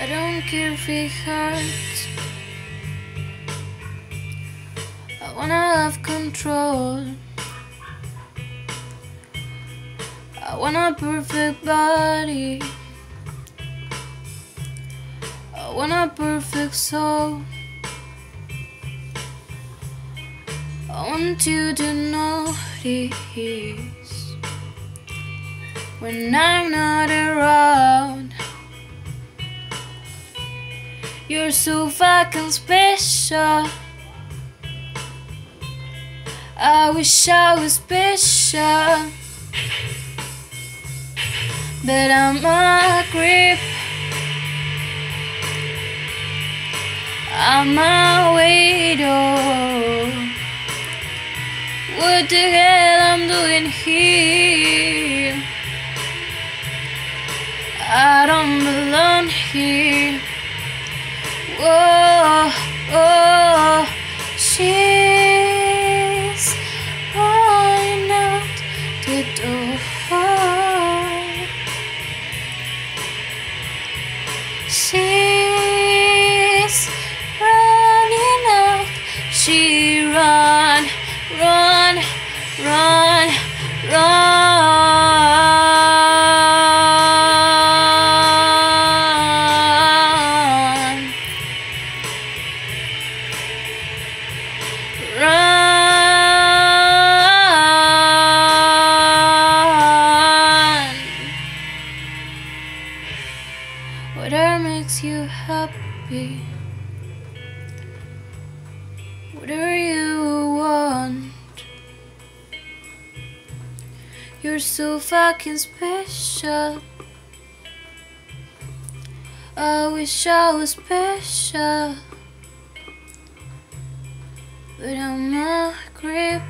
I don't care if it hurts. I wanna have control. I want a perfect body. I want a perfect soul. I want you to notice when I'm not around. So fucking special. I wish I was special, but I'm a creep. I'm a widow. What the hell I'm doing here? I don't belong here. Whoa, oh, she's running out the door. She's running out. She run, run, Whatever makes you happy. Whatever you want. You're so fucking special. I wish I was special. But I'm a creep.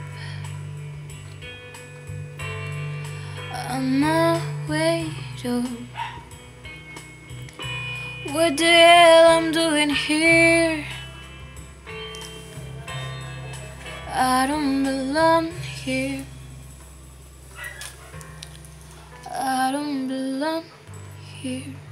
I'm a widow. What the hell I'm doing here? I don't belong here. I don't belong here.